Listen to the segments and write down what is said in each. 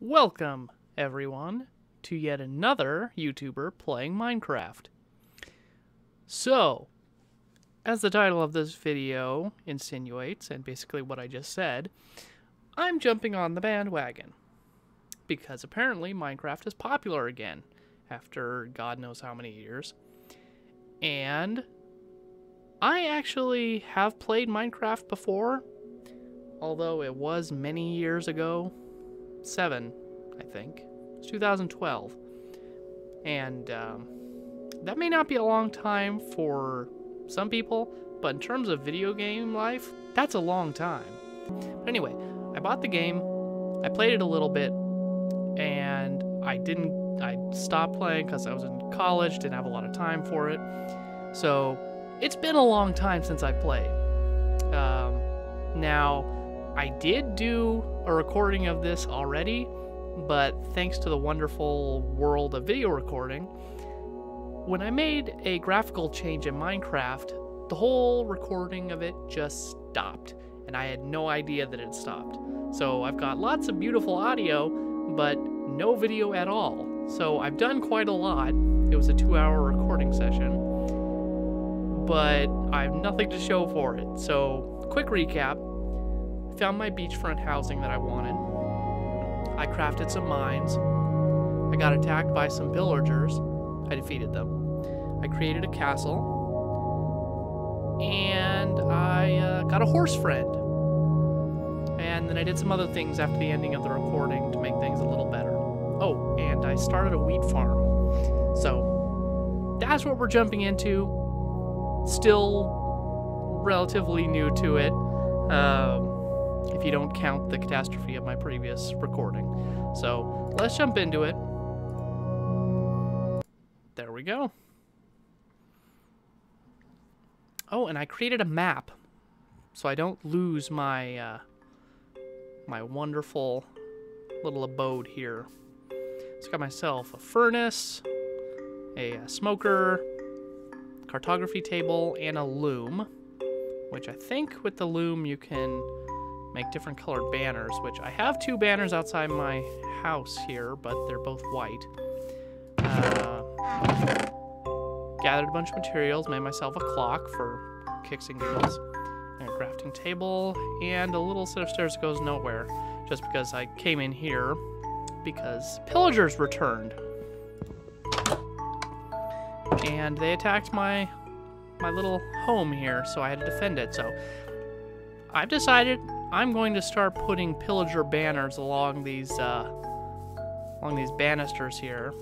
Welcome, everyone, to yet another YouTuber playing Minecraft. So, as the title of this video insinuates, and basically what I just said, I'm jumping on the bandwagon. Because apparently Minecraft is popular again, after God knows how many years. And I actually have played Minecraft before, although it was many years ago. Seven, I think. It's 2012. And um, that may not be a long time for some people, but in terms of video game life, that's a long time. But anyway, I bought the game, I played it a little bit, and I didn't, I stopped playing because I was in college, didn't have a lot of time for it. So it's been a long time since I played. Um, now, I did do a recording of this already, but thanks to the wonderful world of video recording, when I made a graphical change in Minecraft, the whole recording of it just stopped, and I had no idea that it stopped. So I've got lots of beautiful audio, but no video at all. So I've done quite a lot. It was a two hour recording session, but I have nothing to show for it. So, quick recap found my beachfront housing that I wanted. I crafted some mines. I got attacked by some pillagers. I defeated them. I created a castle. And I uh, got a horse friend. And then I did some other things after the ending of the recording to make things a little better. Oh, and I started a wheat farm. So, that's what we're jumping into. Still relatively new to it. Um, if you don't count the catastrophe of my previous recording. So let's jump into it. There we go. Oh, and I created a map so I don't lose my uh, my wonderful little abode here. So I got myself a furnace, a, a smoker, cartography table, and a loom. Which I think with the loom you can make different colored banners, which I have two banners outside my house here, but they're both white. Uh, gathered a bunch of materials, made myself a clock for kicks and giggles, and a crafting table, and a little set of stairs that goes nowhere, just because I came in here because pillagers returned. And they attacked my my little home here, so I had to defend it. So I've decided I'm going to start putting pillager banners along these uh, along these banisters here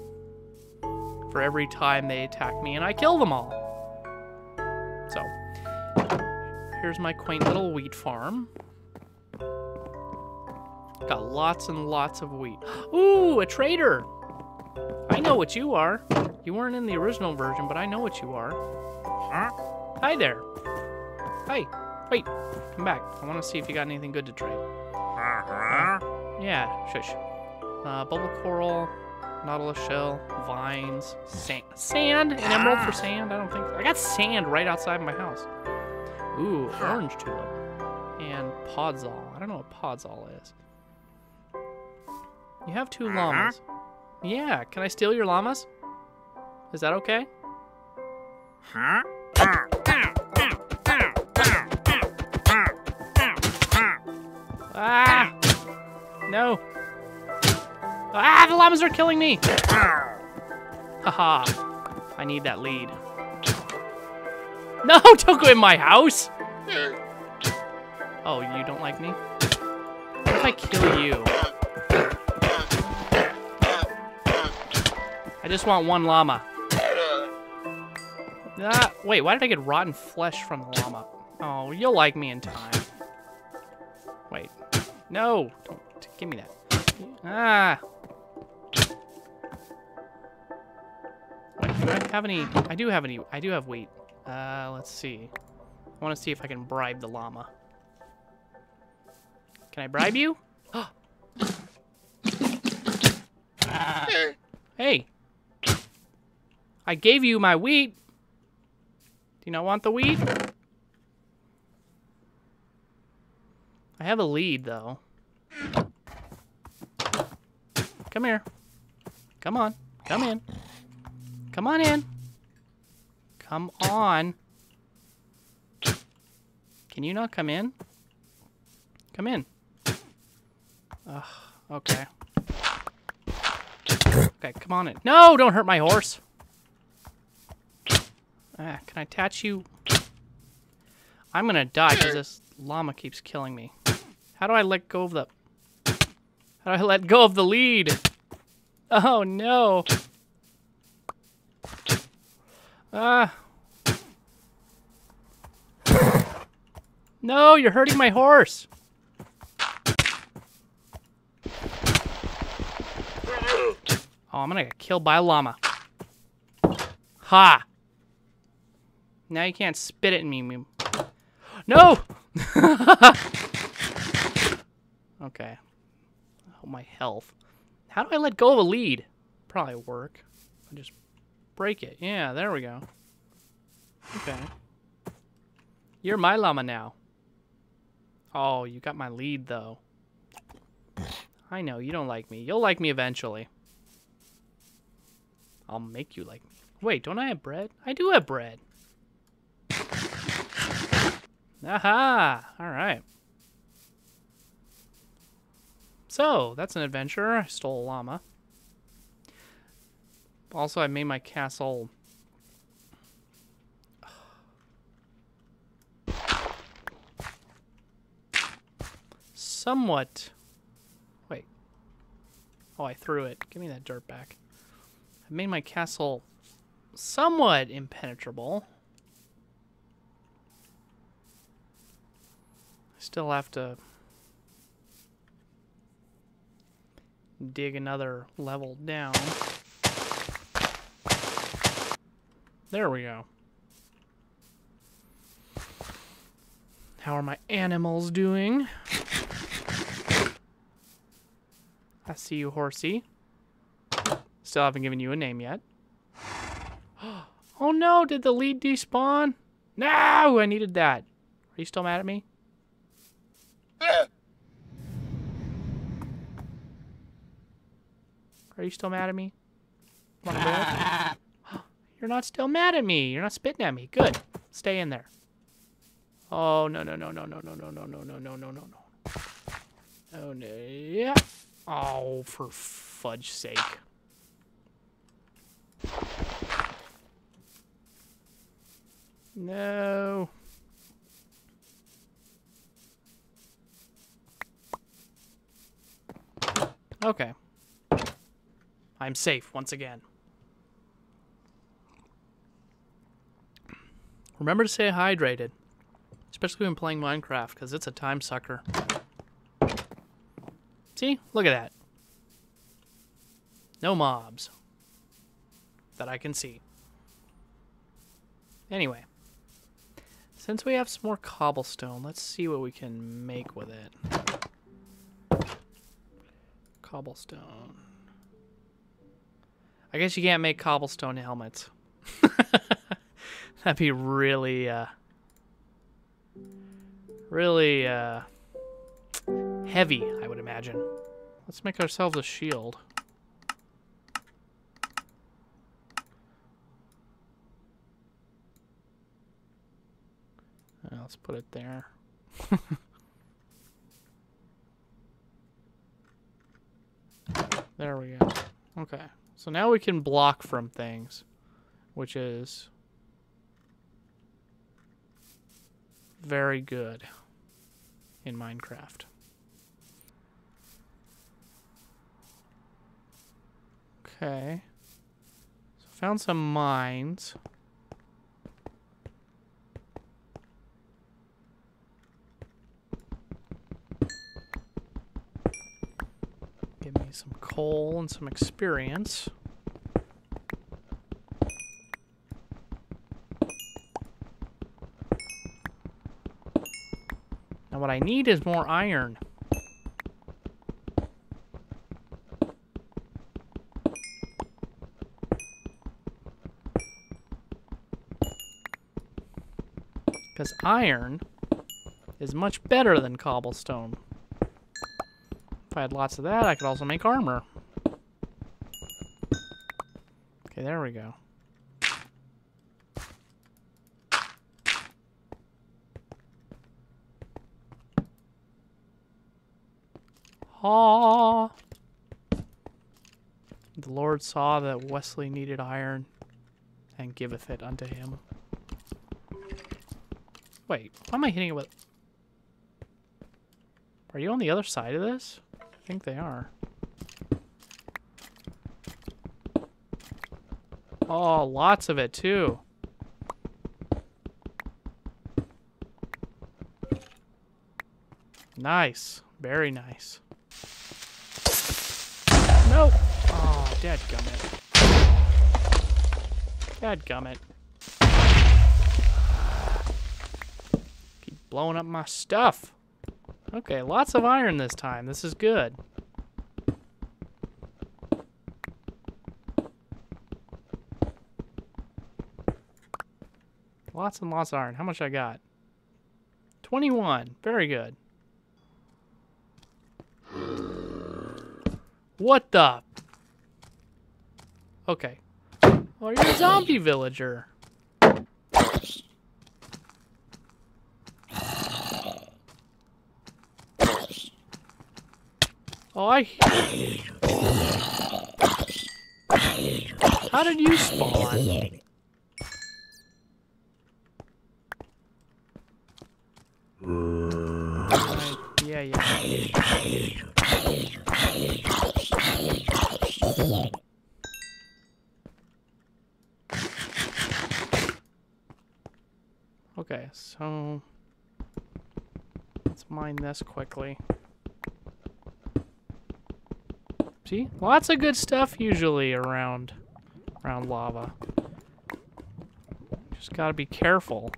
for every time they attack me and I kill them all. So here's my quaint little wheat farm. Got lots and lots of wheat. Ooh, a trader! I know what you are. You weren't in the original version, but I know what you are. Hi there. Hi. Wait, come back. I want to see if you got anything good to trade. Uh-huh. Yeah, shush. Uh, bubble coral, nautilus shell, vines, sand. Sand? An emerald for sand? I don't think. I got sand right outside my house. Ooh, orange tulip. And podzol. I don't know what podzol is. You have two llamas. Yeah, can I steal your llamas? Is that okay? Huh? Ah! No. Ah, the llamas are killing me! Haha. I need that lead. No, don't go in my house! Oh, you don't like me? What if I kill you? I just want one llama. Ah, wait, why did I get rotten flesh from the llama? Oh, you'll like me in time. Wait. No! Don't give me that. Ah! Wait, do I have any? I do have any. I do have wheat. Uh, let's see. I want to see if I can bribe the llama. Can I bribe you? hey! I gave you my wheat. Do you not want the wheat? I have a lead, though. Come here. Come on. Come in. Come on in. Come on. Can you not come in? Come in. Ugh, okay. Okay, come on in. No, don't hurt my horse. Ah, can I attach you? I'm gonna die because this llama keeps killing me. How do I let go of the... How do I let go of the lead? Oh, no. Ah. No, you're hurting my horse. Oh, I'm gonna get killed by a llama. Ha! Now you can't spit me. me- No! okay. Oh, my health. How do I let go of a lead? Probably work. I just break it. Yeah, there we go. Okay. You're my llama now. Oh, you got my lead, though. I know, you don't like me. You'll like me eventually. I'll make you like me. Wait, don't I have bread? I do have bread. Aha! Alright. So, that's an adventure. I stole a llama. Also, I made my castle... Somewhat... Wait. Oh, I threw it. Give me that dirt back. I made my castle somewhat impenetrable. I still have to dig another level down. There we go. How are my animals doing? I see you, horsey. Still haven't given you a name yet. Oh no, did the lead despawn? No, I needed that. Are you still mad at me? Are you still mad at me? You're not still mad at me. You're not spitting at me. Good. Stay in there. Oh no no no no no no no no no no no no no no. Oh no yeah. Oh for fudge sake. No. Okay. I'm safe once again. Remember to stay hydrated, especially when playing Minecraft, because it's a time sucker. See? Look at that. No mobs. That I can see. Anyway. Since we have some more cobblestone, let's see what we can make with it. Cobblestone. I guess you can't make cobblestone helmets. That'd be really, uh, really, uh, heavy, I would imagine. Let's make ourselves a shield. Uh, let's put it there. there we go. Okay. So now we can block from things, which is very good in Minecraft. Okay. So found some mines. Some coal and some experience. Now what I need is more iron. Because iron is much better than cobblestone. If I had lots of that, I could also make armor. Okay, there we go. Ah. The Lord saw that Wesley needed iron and giveth it unto him. Wait, why am I hitting it with... Are you on the other side of this? I think they are. Oh, lots of it too. Nice. Very nice. Nope. Oh, dadgummit. Dadgummit. Keep blowing up my stuff. Okay, lots of iron this time. This is good. Lots and lots of iron. How much I got? 21. Very good. What the? Okay. Oh, you're a zombie villager. Oh, I... How did you spawn? Okay, so let's mine this quickly. See, lots of good stuff usually around around lava. Just gotta be careful.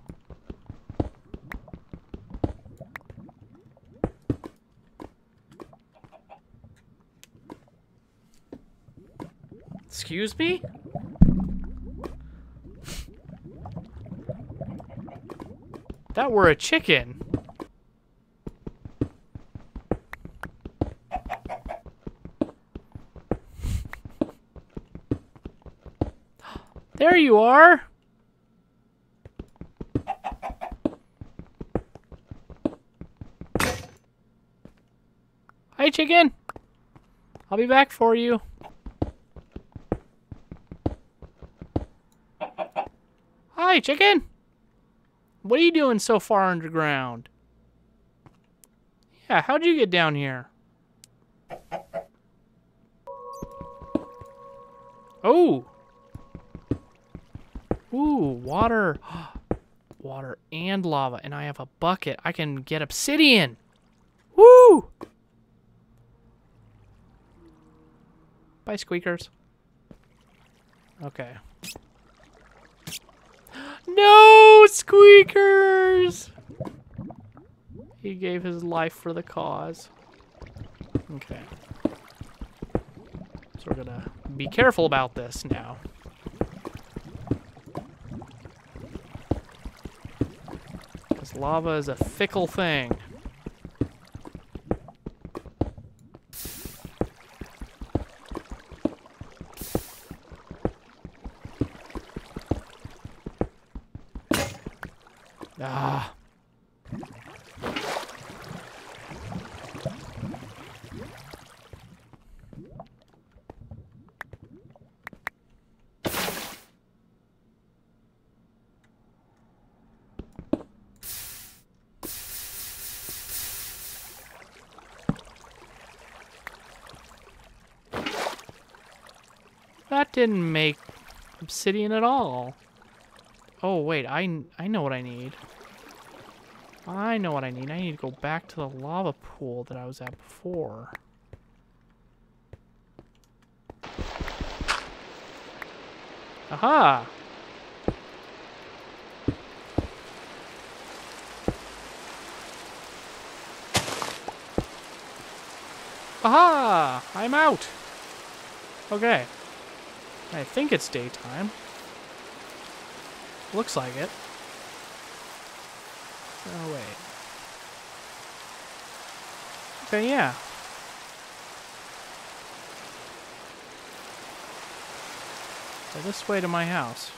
Excuse me? That were a chicken. There you are. Hi, chicken. I'll be back for you. Hi, chicken. What are you doing so far underground? Yeah, how'd you get down here? Oh. Ooh, water. water and lava. And I have a bucket. I can get obsidian. Woo! Bye, squeakers. Okay. No, squeakers! He gave his life for the cause. Okay. So we're gonna be careful about this now. Lava is a fickle thing. Ah. That didn't make obsidian at all. Oh, wait, I, I know what I need. I know what I need. I need to go back to the lava pool that I was at before. Aha! Aha! I'm out! Okay. I think it's daytime. Looks like it. Oh, wait. Okay, yeah. So this way to my house.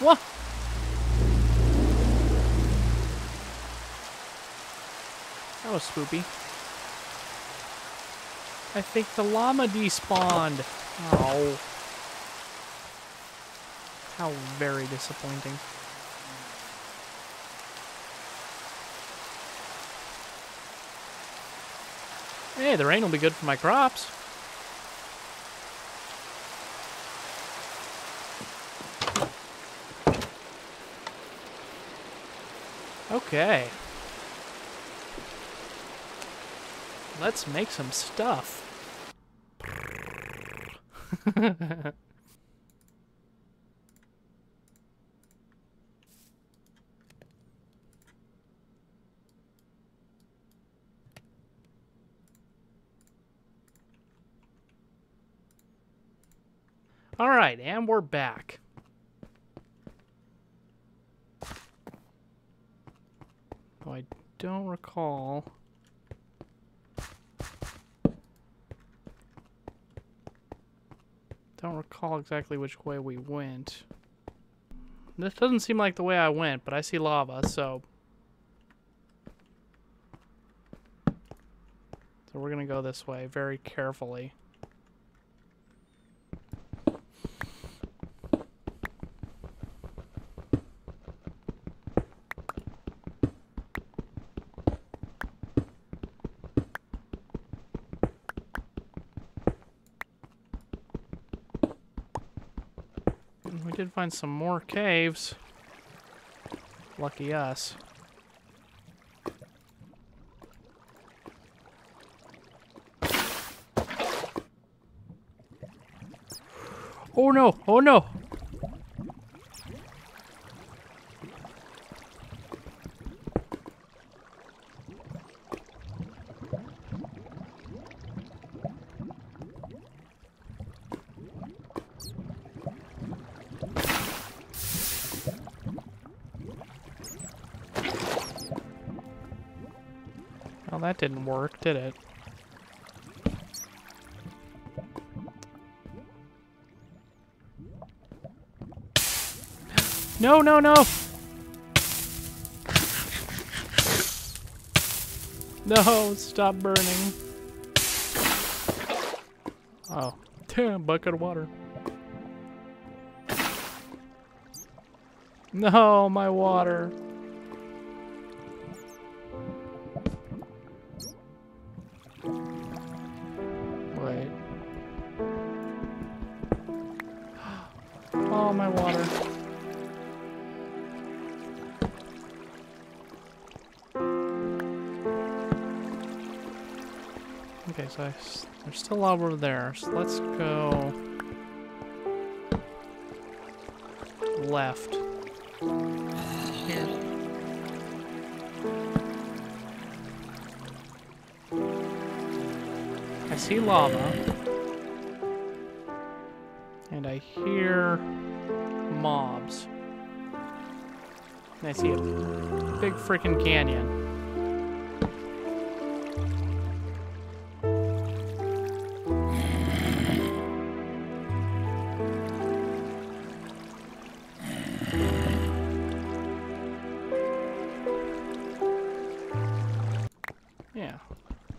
What? That was spoopy. I think the llama despawned. Oh. How very disappointing. Hey, the rain will be good for my crops. Okay. Let's make some stuff. All right, and we're back. Oh, I don't recall. I don't recall exactly which way we went. This doesn't seem like the way I went, but I see lava, so... So we're gonna go this way very carefully. We did find some more caves. Lucky us. Oh no! Oh no! Didn't work, did it? No, no, no! No, stop burning. Oh, damn, bucket of water. No, my water. Okay, so I s there's still lava over there. So let's go left. Here. I see lava. And I hear mobs. And I see a big freaking canyon. Yeah.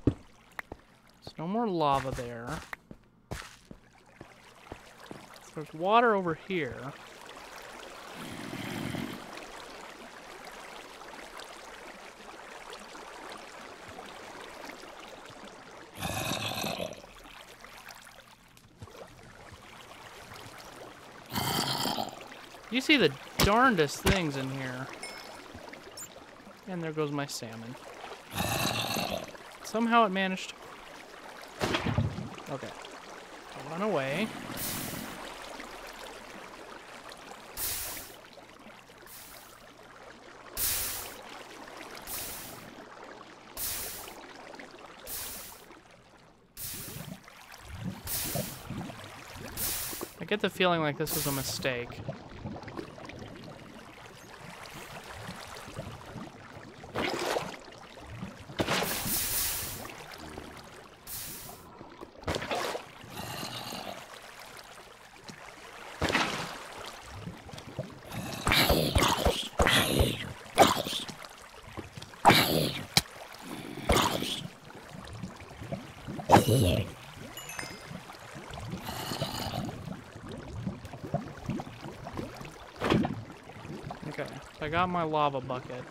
There's no more lava there. There's water over here. You see the darndest things in here. And there goes my salmon. Somehow it managed. Okay. I'll run away. I get the feeling like this was a mistake. Okay, I got my lava bucket.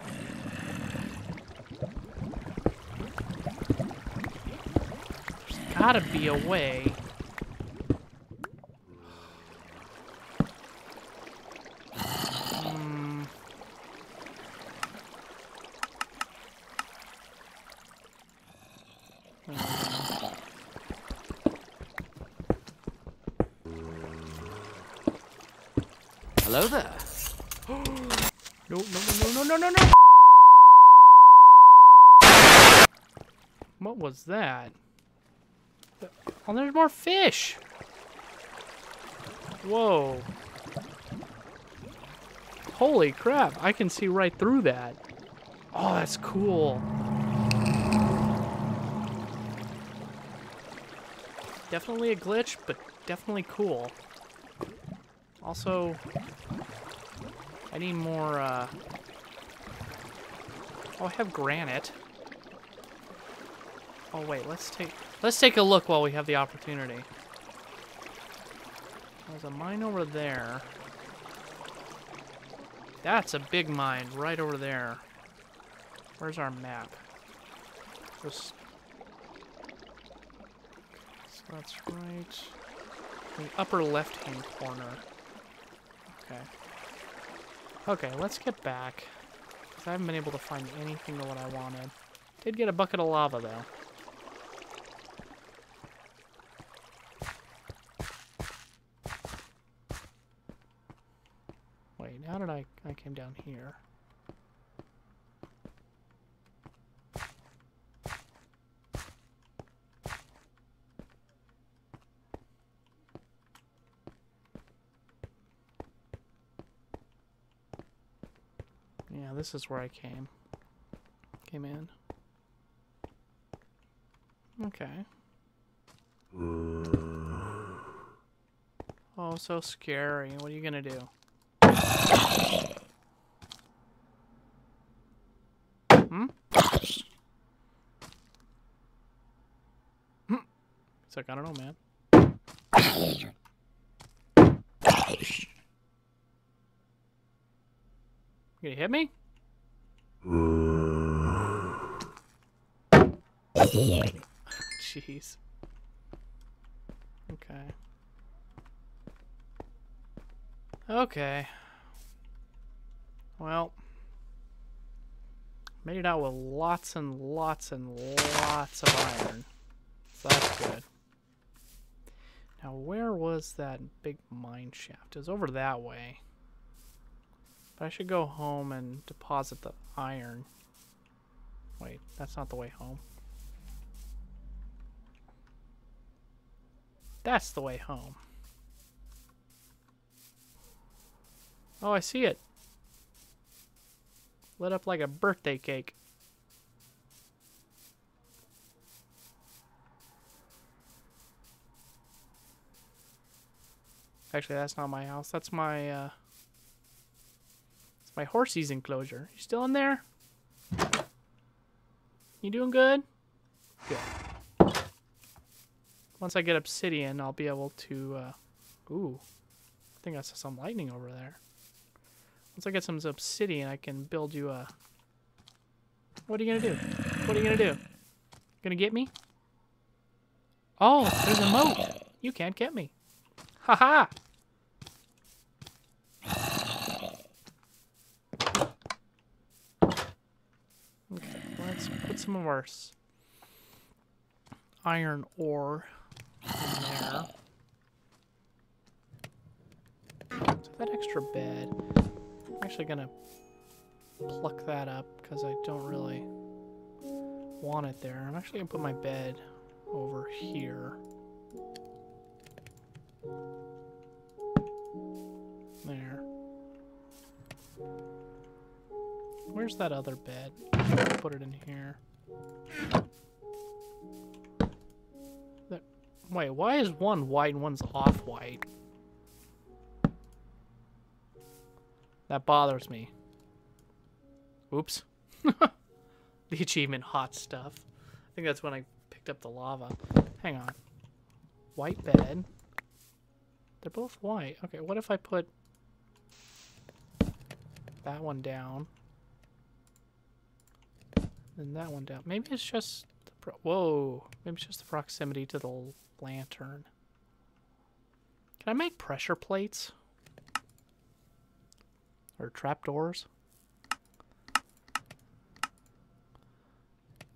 There's gotta be a way. No, no, no, no, no, no, no! What was that? Oh, there's more fish! Whoa. Holy crap, I can see right through that. Oh, that's cool. Definitely a glitch, but definitely cool. Also, I need more, uh... Oh, I have granite. Oh, wait, let's take... Let's take a look while we have the opportunity. There's a mine over there. That's a big mine right over there. Where's our map? Just... So that's right... the upper left-hand corner. Okay. Okay, let's get back. 'cause I haven't been able to find anything of what I wanted. Did get a bucket of lava, though. Wait, how did I... I came down here. Yeah, this is where I came. Came in. Okay. Oh, so scary. What are you gonna do? Hmm? Hmm. It's like, I don't know, man. You gonna hit me? Jeez. Okay. Okay. Well. Made it out with lots and lots and lots of iron. So that's good. Now, where was that big mine shaft? It was over that way. But I should go home and deposit the iron. Wait, that's not the way home. That's the way home. Oh, I see it. Lit up like a birthday cake. Actually, that's not my house. That's my, uh... My horsey's enclosure. You still in there? You doing good? Good. Once I get obsidian, I'll be able to, uh... Ooh. I think I saw some lightning over there. Once I get some obsidian, I can build you a... What are you gonna do? What are you gonna do? Gonna get me? Oh, there's a moat. You can't get me. Haha! Okay, let's put some of our iron ore in there. So that extra bed, I'm actually gonna pluck that up because I don't really want it there. I'm actually gonna put my bed over here. There. Where's that other bed? Put it in here. Wait, why is one white and one's off-white? That bothers me. Oops. the achievement hot stuff. I think that's when I picked up the lava. Hang on. White bed. They're both white. Okay, what if I put that one down? And that one down. Maybe it's just the whoa. Maybe it's just the proximity to the lantern. Can I make pressure plates? Or trapdoors?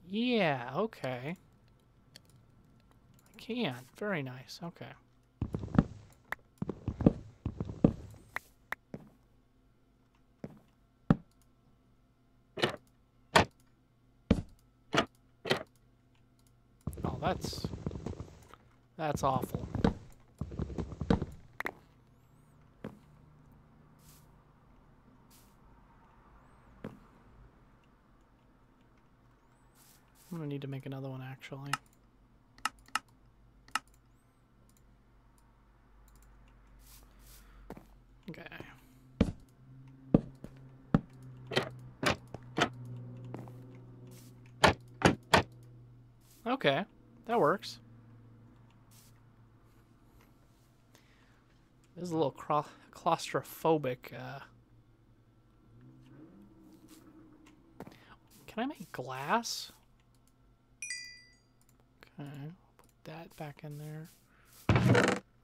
Yeah, okay. I can. Very nice. Okay. That's that's awful. I'm gonna need to make another one actually. Okay. Okay, that works. This is a little claustrophobic. Uh... Can I make glass? Okay, put that back in there.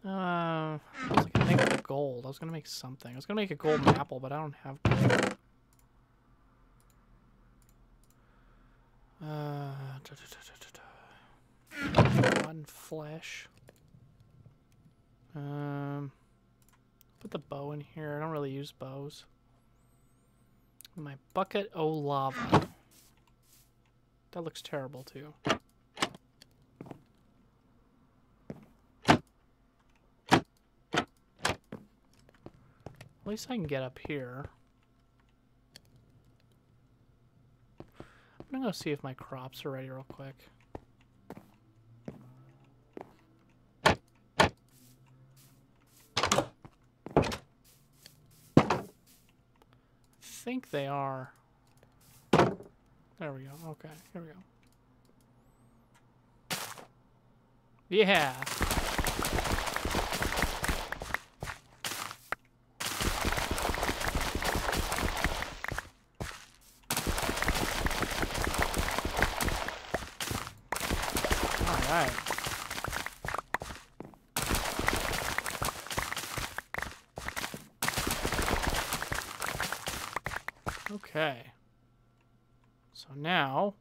Uh, I was gonna make gold. I was gonna make something. I was gonna make a golden apple, but I don't have gold. Uh, da, da, da. One flesh. Um, put the bow in here. I don't really use bows. My bucket o lava. That looks terrible too. At least I can get up here. I'm gonna go see if my crops are ready real quick. I think they are. There we go. Okay, here we go. Yeah. All right. Okay. So now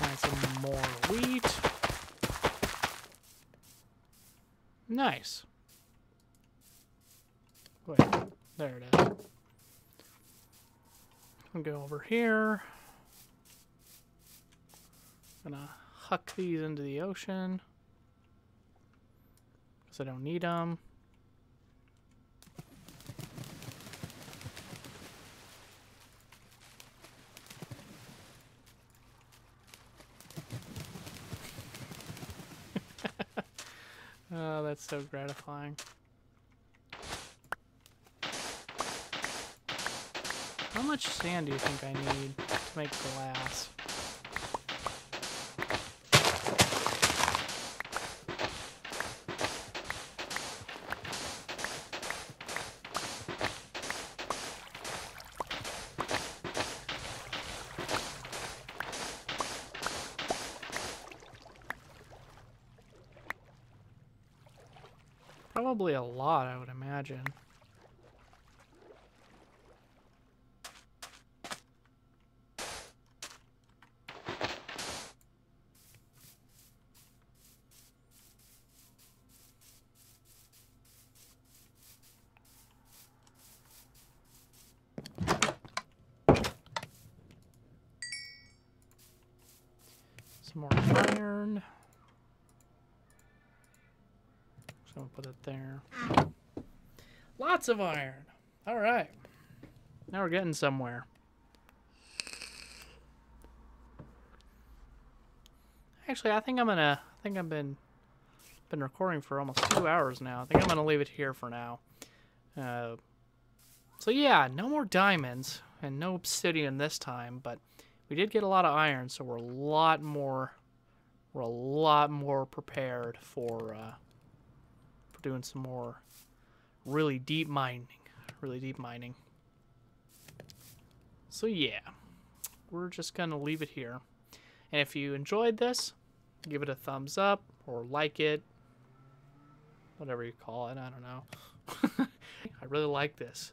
plant some more wheat. Nice. Wait, there it is. I'll go over here. Gonna huck these into the ocean. Because I don't need them. Oh, that's so gratifying. How much sand do you think I need to make glass? Probably a lot, I would imagine. Some more iron. So put it there. Lots of iron. All right. Now we're getting somewhere. Actually, I think I'm gonna. I think I've been been recording for almost two hours now. I think I'm gonna leave it here for now. Uh, so yeah, no more diamonds and no obsidian this time, but we did get a lot of iron, so we're a lot more. We're a lot more prepared for uh, doing some more really deep mining. Really deep mining. So yeah, we're just gonna leave it here. And if you enjoyed this, give it a thumbs up or like it, whatever you call it. I don't know. I really like this.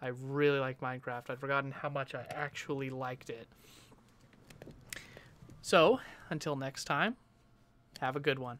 I really like Minecraft. I'd forgotten how much I actually liked it. So, until next time, have a good one.